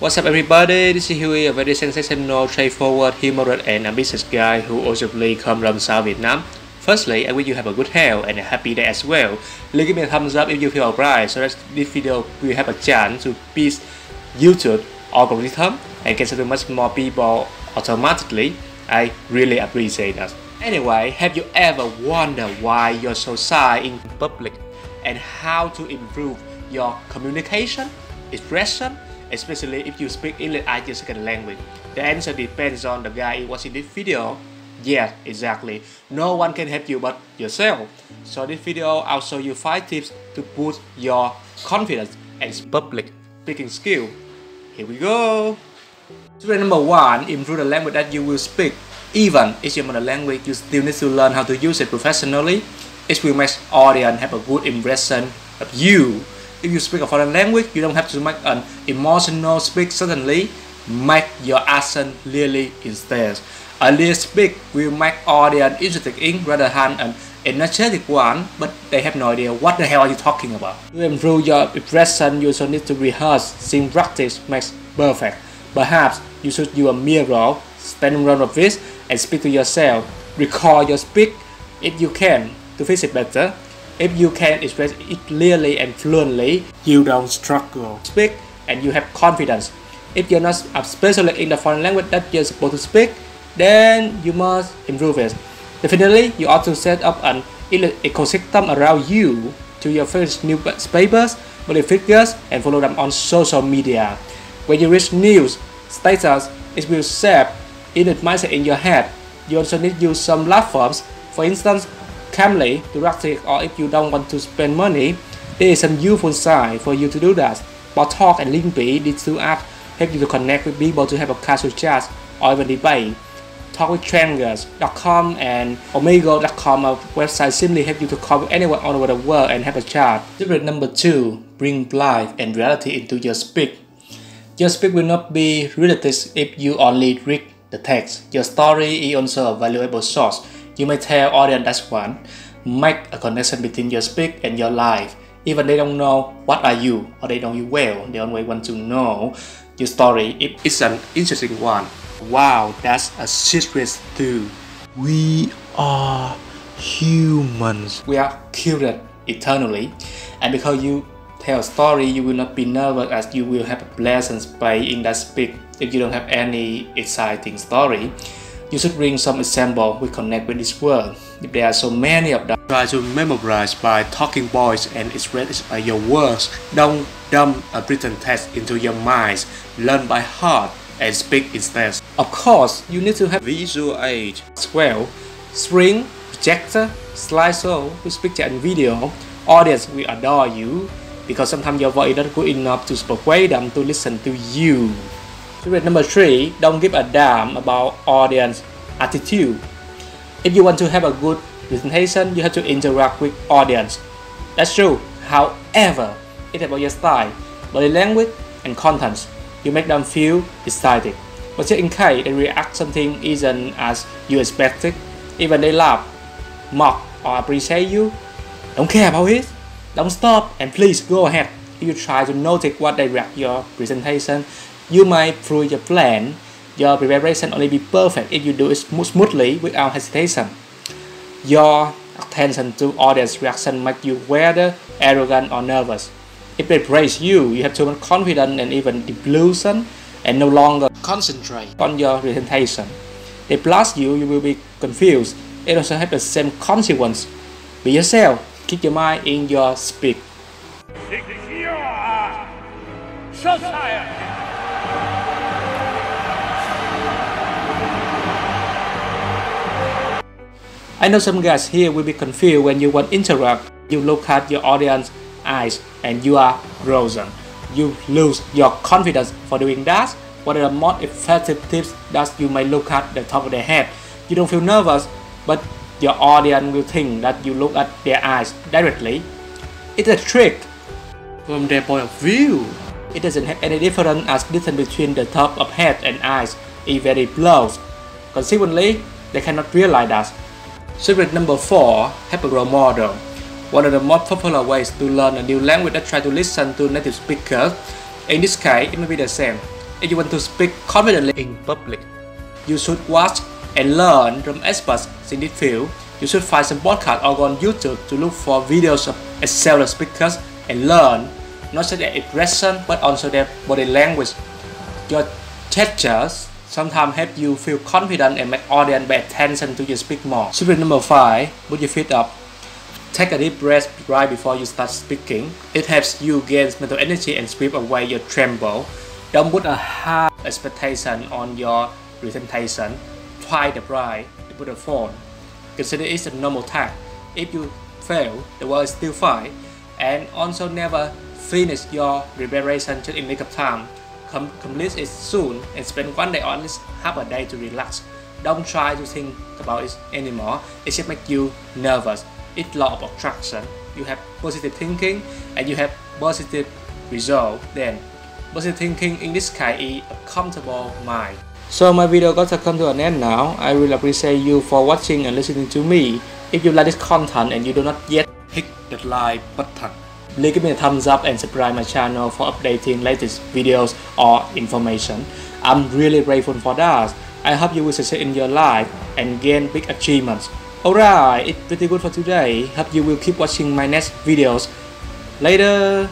What's up everybody, this is Huey, a very sensational, straightforward, humorous and ambitious guy who originally come from South Vietnam. Firstly, I wish you have a good health and a happy day as well. Please give me a thumbs up if you feel alright so that this video will have a chance to beat YouTube algorithm and get to much more people automatically. I really appreciate that. Anyway, have you ever wondered why you're so shy in public and how to improve your communication, expression, especially if you speak English as your second language? The answer depends on the guy watching this video. Yes, exactly. No one can help you but yourself. So this video I'll show you 5 tips to boost your confidence and public speaking skill. Here we go! Tip number 1. Improve the language that you will speak. Even if your mother language, you still need to learn how to use it professionally. It will make audience have a good impression of you if you speak a foreign language, you don't have to make an emotional speak suddenly. Make your accent clearly instead. A clear speak will make audience interested in rather than an energetic one, but they have no idea what the hell are you talking about. To improve your impression, you also need to rehearse. Sing practice makes perfect. Perhaps you should use a mirror, stand in front of this, and speak to yourself. Record your speak if you can to fix it better. If you can express it clearly and fluently, you don't struggle. Speak and you have confidence. If you're not a specialist in the foreign language that you're supposed to speak, then you must improve it. Definitely, you ought to set up an ecosystem around you to your first newspapers, public figures, and follow them on social media. When you reach news, status, it will shape in the mindset in your head. You also need to use some platforms. For instance, Cambly directed or if you don't want to spend money, there is some useful sign for you to do that. But Talk and Lingbe, these two apps help you to connect with people to have a casual chat or even debate. Talk with Strangers.com and Omegle.com a website simply help you to call with anyone all over the world and have a chat. Secret number two, bring life and reality into your speak. Your speak will not be realistic if you only read the text. Your story is also a valuable source you may tell audience that one, make a connection between your speak and your life. Even they don't know what are you or they don't you well, they only want to know your story if it's an interesting one. Wow, that's a serious too. We are humans. We are curious eternally, and because you tell a story, you will not be nervous as you will have a pleasant space in that speak if you don't have any exciting story. You should bring some example we connect with this word. If there are so many of them, try to memorize by talking voice and express by your words. Don't dump a written text into your mind. Learn by heart and speak instead. Of course, you need to have visual aid as well. Screen, projector, slideshow with picture and video. Audience will adore you because sometimes your voice is not good enough to persuade them to listen to you. Secret number three, don't give a damn about audience attitude. If you want to have a good presentation, you have to interact with audience. That's true. However, it's about your style, body language, and content. You make them feel excited. But just in case they react something isn't as you expected, even they laugh, mock, or appreciate you, don't care about it. Don't stop and please go ahead. If you try to notice what they react your presentation, you might through your plan. Your preparation only be perfect if you do it smoothly without hesitation. Your attention to audience reaction make you whether arrogant or nervous. If they praise you, you have too much confidence and even delusion and no longer concentrate on your presentation. If blast you, you will be confused. It also have the same consequence. Be yourself. Keep your mind in your speak. I know some guys here will be confused when you want to interact. You look at your audience eyes and you are frozen. You lose your confidence for doing that. What are the most effective tips that you may look at the top of their head? You don't feel nervous, but your audience will think that you look at their eyes directly. It's a trick from their point of view. It doesn't have any difference as distance between the top of head and eyes is very close. Consequently, they cannot realize that. Secret number 4. Have a role model. One of the most popular ways to learn a new language is try to listen to native speakers. In this case, it may be the same. if you want to speak confidently in public. You should watch and learn from experts in this field. You should find some podcast or go on YouTube to look for videos of excellent speakers and learn not just their expression but also their body language. Your gestures sometimes help you feel confident and make audience pay attention to you speak more. Secret number five, put your feet up. Take a deep breath right before you start speaking. It helps you gain mental energy and sweep away your tremble. Don't put a high expectation on your presentation. Try the bright put a phone. Consider it a normal task. If you fail, the world is still fine. And also never finish your preparation just in nick of time. Com- complete it soon and spend one day or at least half a day to relax. Don't try to think about it anymore. It just make you nervous. It's law of attraction. You have positive thinking and you have positive result. Then positive thinking in this case is a comfortable mind. So my video got to come to an end now. I really appreciate you for watching and listening to me. If you like this content and you do not yet hit the like button, please give me a thumbs up and subscribe my channel for updating latest videos or information. I'm really grateful for that. I hope you will succeed in your life and gain big achievements. Alright, it's pretty good for today. Hope you will keep watching my next videos. Later!